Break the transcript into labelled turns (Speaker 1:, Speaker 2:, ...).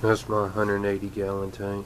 Speaker 1: That's my 180 gallon tank.